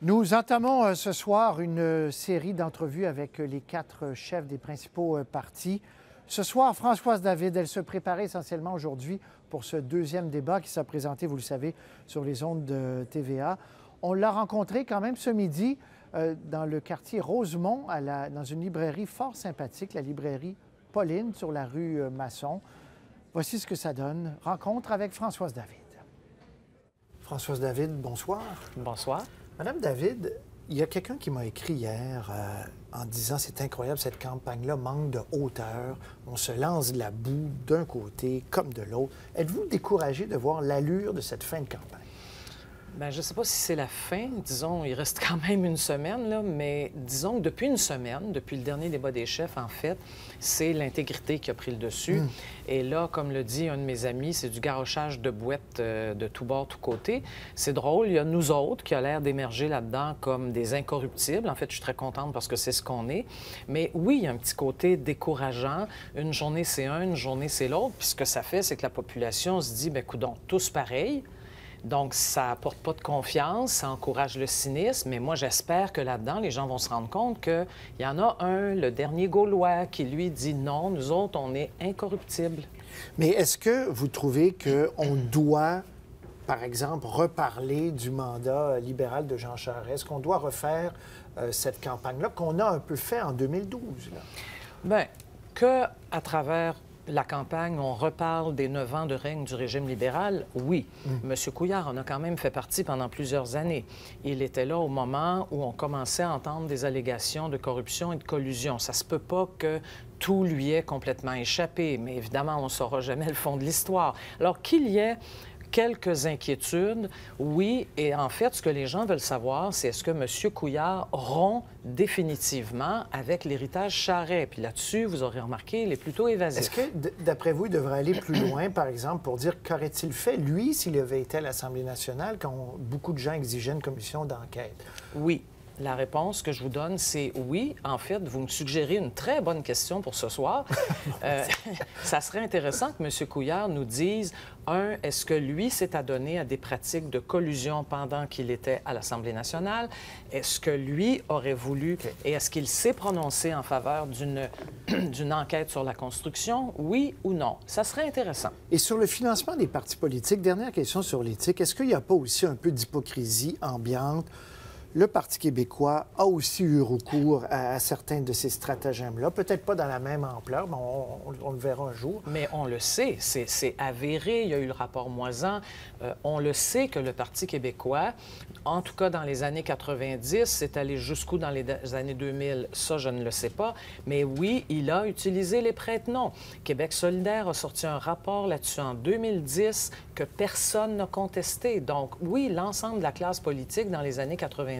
Nous entamons euh, ce soir une euh, série d'entrevues avec euh, les quatre chefs des principaux partis. Ce soir, Françoise David, elle se préparait essentiellement aujourd'hui pour ce deuxième débat qui s'est présenté, vous le savez, sur les ondes de TVA. On l'a rencontrée quand même ce midi dans le quartier Rosemont, dans une librairie fort sympathique, la librairie Pauline sur la rue Masson. Voici ce que ça donne. Rencontre avec Françoise David. Françoise David, bonsoir. Bonsoir. Madame David, il y a quelqu'un qui m'a écrit hier euh, en disant c'est incroyable, cette campagne-là manque de hauteur. On se lance de la boue d'un côté comme de l'autre. Êtes-vous découragé de voir l'allure de cette fin de campagne? Bien, je ne sais pas si c'est la fin. Disons, il reste quand même une semaine, là, mais disons que depuis une semaine, depuis le dernier débat des chefs, en fait, c'est l'intégrité qui a pris le dessus. Hmm. Et là, comme le dit un de mes amis, c'est du garochage de boîtes euh, de tous bords, tous côtés. C'est drôle, il y a nous autres qui a l'air d'émerger là-dedans comme des incorruptibles. En fait, je suis très contente parce que c'est ce qu'on est. Mais oui, il y a un petit côté décourageant. Une journée, c'est un, une journée, c'est l'autre. Puis ce que ça fait, c'est que la population se dit, bien, coudons, tous pareils. Donc, ça apporte pas de confiance, ça encourage le cynisme, mais moi, j'espère que là-dedans, les gens vont se rendre compte qu'il y en a un, le dernier Gaulois, qui lui dit non, nous autres, on est incorruptibles. Mais est-ce que vous trouvez qu'on doit, par exemple, reparler du mandat libéral de Jean Charest? Est-ce qu'on doit refaire euh, cette campagne-là qu'on a un peu fait en 2012? Bien, que à travers la campagne, on reparle des neuf ans de règne du régime libéral, oui. M. Mm. Couillard en a quand même fait partie pendant plusieurs années. Il était là au moment où on commençait à entendre des allégations de corruption et de collusion. Ça se peut pas que tout lui ait complètement échappé, mais évidemment, on ne saura jamais le fond de l'histoire. Alors qu'il y ait quelques inquiétudes, oui. Et en fait, ce que les gens veulent savoir, c'est est-ce que M. Couillard rompt définitivement avec l'héritage Charret? Puis là-dessus, vous aurez remarqué, il est plutôt évasif. Est-ce que, d'après vous, il devrait aller plus loin, par exemple, pour dire qu'aurait-il fait, lui, s'il avait été à l'Assemblée nationale, quand beaucoup de gens exigeaient une commission d'enquête? Oui. La réponse que je vous donne, c'est oui. En fait, vous me suggérez une très bonne question pour ce soir. euh, ça serait intéressant que M. Couillard nous dise, un, est-ce que lui s'est adonné à des pratiques de collusion pendant qu'il était à l'Assemblée nationale? Est-ce que lui aurait voulu et est-ce qu'il s'est prononcé en faveur d'une enquête sur la construction? Oui ou non? Ça serait intéressant. Et sur le financement des partis politiques, dernière question sur l'éthique, est-ce qu'il n'y a pas aussi un peu d'hypocrisie ambiante? Le Parti québécois a aussi eu recours à, certains de ces stratagèmes-là. Peut-être pas dans la même ampleur, mais on, le verra un jour. Mais on le sait, c'est avéré. Il y a eu le rapport Moisan. Euh, on le sait que le Parti québécois, en tout cas dans les années 90, c'est allé jusqu'où dans les années 2000, ça, je ne le sais pas. Mais oui, il a utilisé les prête-noms. Québec solidaire a sorti un rapport là-dessus en 2010 que personne n'a contesté. Donc oui, l'ensemble de la classe politique dans les années 90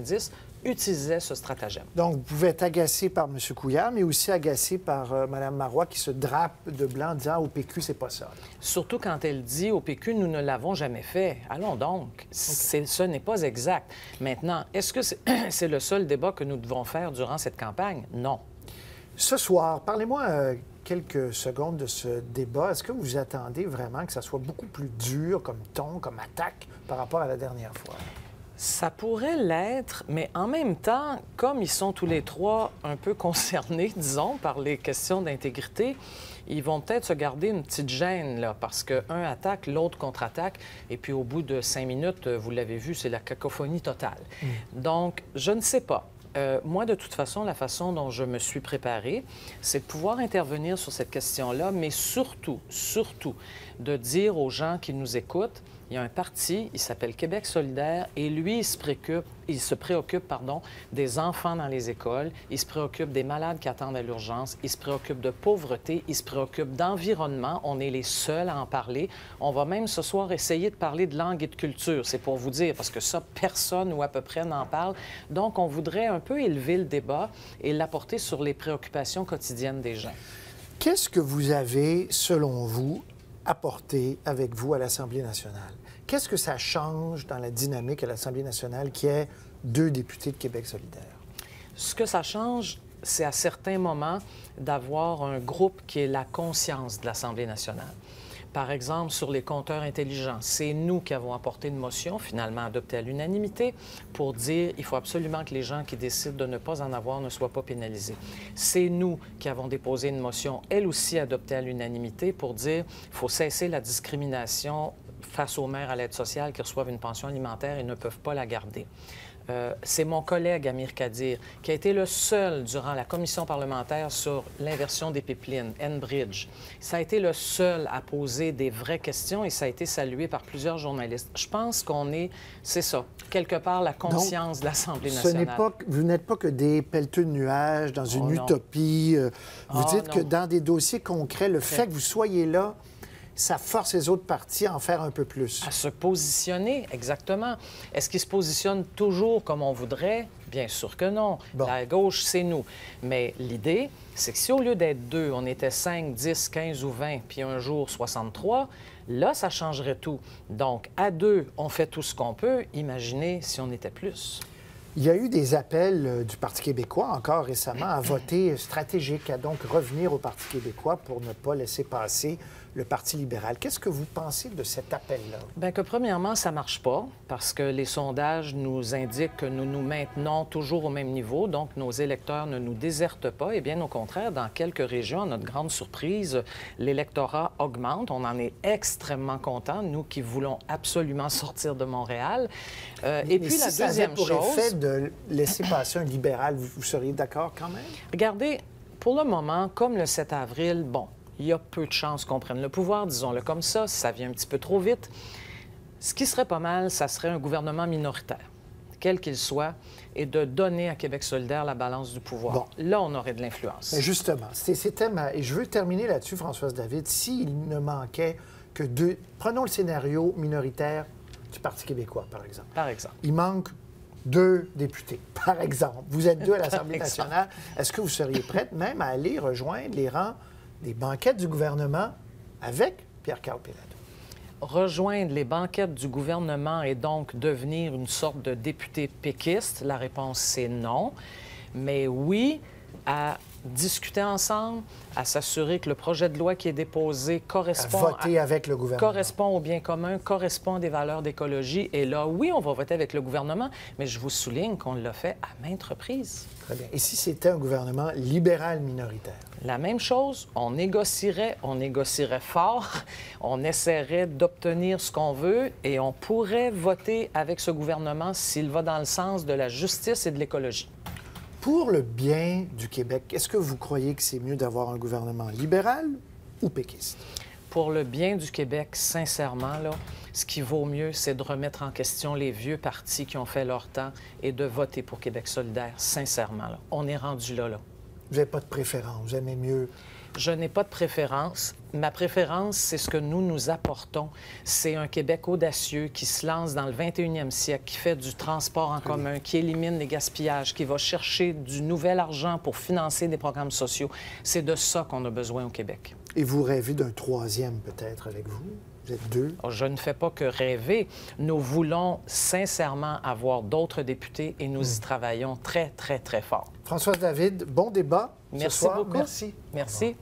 utilisait ce stratagème. Donc, vous pouvez être agacé par M. Couillard, mais aussi agacé par euh, Mme Marois qui se drape de blanc en disant au PQ, c'est pas ça. Surtout quand elle dit au PQ, nous ne l'avons jamais fait. Allons donc. Ce n'est pas exact. Maintenant, est-ce que c'est le seul débat que nous devons faire durant cette campagne? Non. Ce soir, parlez-moi euh, quelques secondes de ce débat. Est-ce que vous attendez vraiment que ça soit beaucoup plus dur comme ton, comme attaque par rapport à la dernière fois? Ça pourrait l'être, mais en même temps, comme ils sont tous les trois un peu concernés, disons, par les questions d'intégrité, ils vont peut-être se garder une petite gêne, là, parce qu'un attaque, l'autre contre-attaque, et puis au bout de cinq minutes, vous l'avez vu, c'est la cacophonie totale. Mm. Donc, je ne sais pas. Euh, moi, de toute façon, la façon dont je me suis préparée, c'est de pouvoir intervenir sur cette question-là, mais surtout, surtout, de dire aux gens qui nous écoutent, il y a un parti, il s'appelle Québec solidaire, et lui, il se préoccupe, il se préoccupe pardon, des enfants dans les écoles, il se préoccupe des malades qui attendent à l'urgence, il se préoccupe de pauvreté, il se préoccupe d'environnement. On est les seuls à en parler. On va même ce soir essayer de parler de langue et de culture. C'est pour vous dire, parce que ça, personne ou à peu près n'en parle. Donc, on voudrait un peu élever le débat et l'apporter sur les préoccupations quotidiennes des gens. Qu'est-ce que vous avez, selon vous, apporté avec vous à l'Assemblée nationale? Qu'est-ce que ça change dans la dynamique à l'Assemblée nationale qui est deux députés de Québec solidaire? Ce que ça change, c'est à certains moments d'avoir un groupe qui est la conscience de l'Assemblée nationale. Par exemple, sur les compteurs intelligents. C'est nous qui avons apporté une motion, finalement adoptée à l'unanimité, pour dire qu'il faut absolument que les gens qui décident de ne pas en avoir ne soient pas pénalisés. C'est nous qui avons déposé une motion, elle aussi adoptée à l'unanimité, pour dire qu'il faut cesser la discrimination face aux mères à l'aide sociale qui reçoivent une pension alimentaire et ne peuvent pas la garder. Euh, c'est mon collègue Amir Kadir qui a été le seul durant la commission parlementaire sur l'inversion des pipelines, Enbridge. Ça a été le seul à poser des vraies questions et ça a été salué par plusieurs journalistes. Je pense qu'on est, c'est ça, quelque part la conscience de l'Assemblée nationale. Ce pas, vous n'êtes pas que des pelleteux de nuages dans une oh, utopie. Euh, vous oh, dites que dans des dossiers concrets, le fait que vous soyez là, ça force les autres partis à en faire un peu plus. À se positionner, exactement. Est-ce qu'ils se positionnent toujours comme on voudrait? Bien sûr que non. La gauche, c'est nous. Mais l'idée, c'est que si au lieu d'être deux, on était 5, 10, 15 ou 20, puis un jour 63, là, ça changerait tout. Donc, à deux, on fait tout ce qu'on peut. Imaginez si on était plus. Il y a eu des appels euh, du Parti québécois encore récemment à voter stratégique, à donc revenir au Parti québécois pour ne pas laisser passer le Parti libéral. Qu'est-ce que vous pensez de cet appel-là? Bien que premièrement, ça ne marche pas parce que les sondages nous indiquent que nous nous maintenons toujours au même niveau, donc nos électeurs ne nous désertent pas. Et bien au contraire, dans quelques régions, à notre grande surprise, l'électorat augmente. On en est extrêmement contents, nous qui voulons absolument sortir de Montréal. Euh, et puis la deuxième chose... pour effet de laisser passer un libéral, vous seriez d'accord quand même? Regardez, pour le moment, comme le 7 avril, bon, il y a peu de chances qu'on prenne le pouvoir, disons-le comme ça, ça vient un petit peu trop vite. Ce qui serait pas mal, ça serait un gouvernement minoritaire, quel qu'il soit, et de donner à Québec solidaire la balance du pouvoir. Là, on aurait de l'influence. Justement, c'était ma... Et je veux terminer là-dessus, Françoise David. S'il ne manquait que deux... Prenons le scénario minoritaire du Parti québécois, par exemple. Par exemple. Il manque deux députés, par exemple. Vous êtes deux à l'Assemblée nationale. Est-ce que vous seriez prête même à aller rejoindre les rangs des banquettes du gouvernement avec Pierre-Carl Péladeau. Rejoindre les banquettes du gouvernement et donc devenir une sorte de député péquiste, la réponse c'est non. Mais oui, à discuter ensemble, à s'assurer que le projet de loi qui est déposé correspond, voter avec le gouvernement. correspond au bien commun, correspond à des valeurs d'écologie. Et là, oui, on va voter avec le gouvernement, mais je vous souligne qu'on l'a fait à maintes reprises. Très bien. Et si c'était un gouvernement libéral minoritaire? La même chose, on négocierait, on négocierait fort, on essaierait d'obtenir ce qu'on veut et on pourrait voter avec ce gouvernement s'il va dans le sens de la justice et de l'écologie. Pour le bien du Québec, est-ce que vous croyez que c'est mieux d'avoir un gouvernement libéral ou péquiste? Pour le bien du Québec, sincèrement, là, ce qui vaut mieux, c'est de remettre en question les vieux partis qui ont fait leur temps et de voter pour Québec solidaire, sincèrement. Là. On est rendu là, là. Vous n'avez pas de préférence, vous aimez mieux je n'ai pas de préférence. Ma préférence, c'est ce que nous nous apportons. C'est un Québec audacieux qui se lance dans le 21e siècle, qui fait du transport en commun, qui élimine les gaspillages, qui va chercher du nouvel argent pour financer des programmes sociaux. C'est de ça qu'on a besoin au Québec. Et vous rêvez d'un troisième peut-être avec vous? Vous êtes deux? Je ne fais pas que rêver. Nous voulons sincèrement avoir d'autres députés et nous y hmm. travaillons très, très, très fort. Françoise David, bon débat. Merci beaucoup. Merci. Merci.